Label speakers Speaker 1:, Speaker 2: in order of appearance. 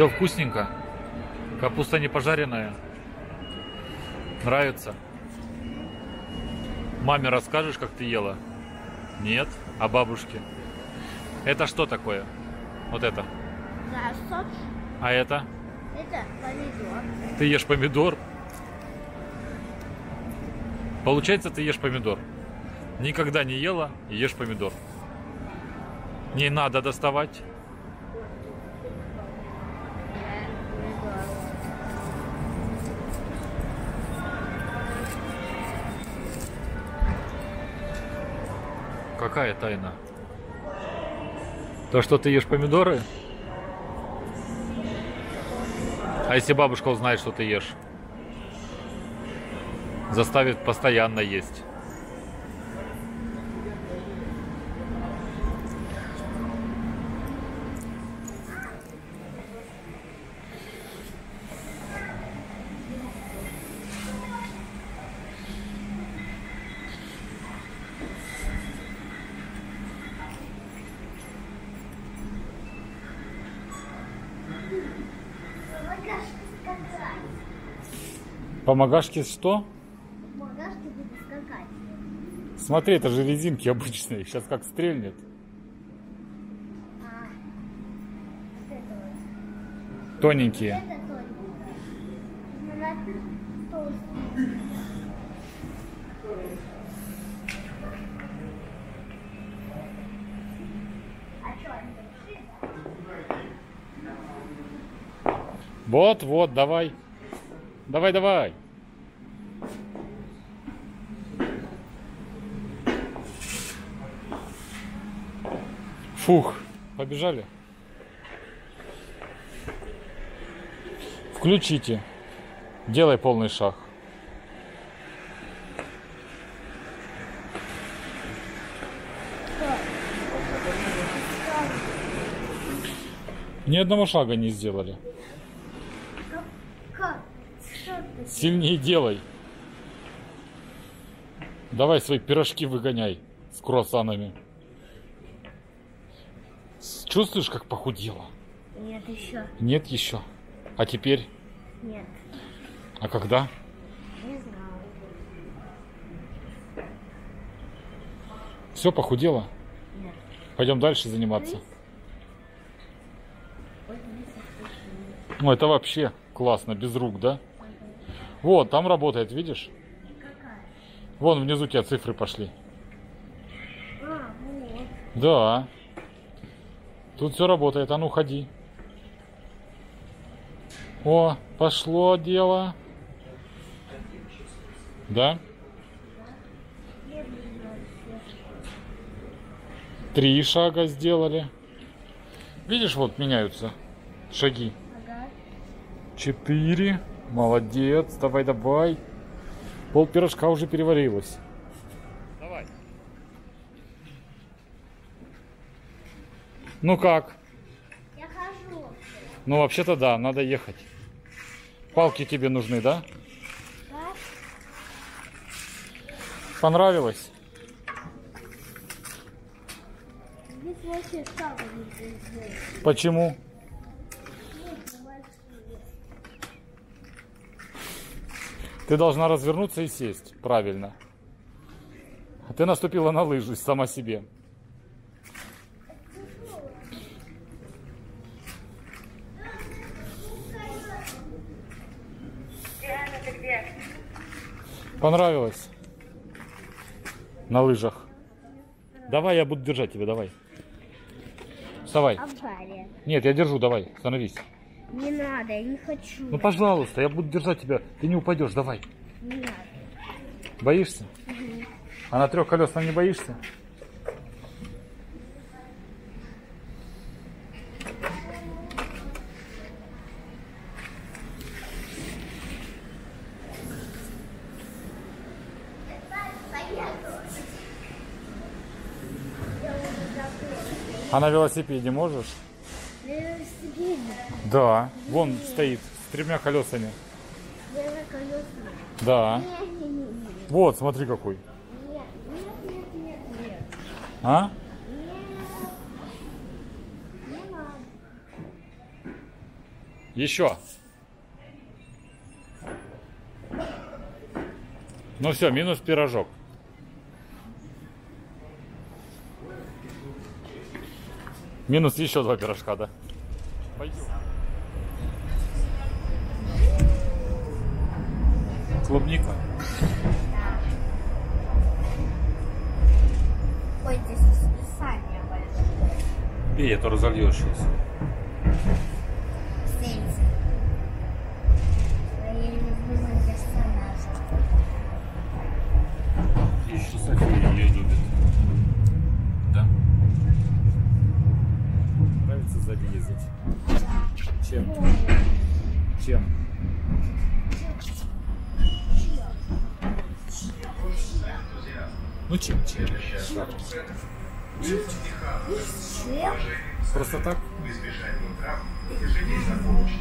Speaker 1: Все вкусненько. Капуста не пожаренная. Нравится? Маме расскажешь, как ты ела? Нет? А бабушке? Это что такое? Вот это.
Speaker 2: Да.
Speaker 1: А это?
Speaker 2: Это помидор.
Speaker 1: Ты ешь помидор? Получается, ты ешь помидор. Никогда не ела ешь помидор. Не надо доставать. Какая тайна? То, что ты ешь помидоры? А если бабушка узнает, что ты ешь? Заставит постоянно есть.
Speaker 2: Помогашки скакать.
Speaker 1: Помогашки что?
Speaker 2: Помогашки будут скакать.
Speaker 1: Смотри, это же резинки обычные. Сейчас как стрельнет.
Speaker 2: А, вот это вот.
Speaker 1: Тоненькие.
Speaker 2: Это тоненькое. Надо толстый. А что, они большие?
Speaker 1: Вот, вот, давай. Давай, давай. Фух, побежали. Включите. Делай полный шаг. Ни одного шага не сделали.
Speaker 2: Как? Как? Что ты?
Speaker 1: Сильнее делай. Давай свои пирожки выгоняй с круассанами. Чувствуешь, как похудела?
Speaker 2: Нет, еще.
Speaker 1: Нет еще. А теперь?
Speaker 2: Нет.
Speaker 1: А когда?
Speaker 2: Не знаю.
Speaker 1: Все похудела?
Speaker 2: Нет.
Speaker 1: Пойдем дальше заниматься. Ну, это вообще классно, без рук, да? Вот, там работает, видишь?
Speaker 2: Какая?
Speaker 1: Вон внизу у тебя цифры пошли.
Speaker 2: А, вот.
Speaker 1: Да. Тут все работает, а ну ходи. О, пошло дело. Да? Три шага сделали. Видишь, вот меняются шаги.
Speaker 2: Ага.
Speaker 1: Четыре. Молодец. Давай, давай. Пол пирожка уже переварилось. Давай. Ну как?
Speaker 2: Я хожу.
Speaker 1: Ну, вообще-то да, надо ехать. Палки тебе нужны, да?
Speaker 2: Да?
Speaker 1: Понравилось? Почему? Ты должна развернуться и сесть. Правильно. А Ты наступила на лыжу сама себе. Понравилось? На лыжах. Давай, я буду держать тебя, давай. Вставай. Нет, я держу, давай, становись.
Speaker 2: Не надо, я не хочу.
Speaker 1: Ну, пожалуйста, я буду держать тебя. Ты не упадешь, давай.
Speaker 2: Не надо.
Speaker 1: Боишься? А на трех колесах не боишься? А на велосипеде можешь? Да. Вон стоит с тремя колесами. Да. Вот, смотри какой. А? Еще. Ну все, минус пирожок. Минус еще два пирожка, да? Пойдем. Клубника.
Speaker 2: Ой, здесь расписание большое.
Speaker 1: Пей, а то разольешь сейчас. Еще София ее любит. Нравится сзади ездить. Чем? Чем? Ну чем? Чем? Просто так?
Speaker 3: Травм обращайтесь за помощью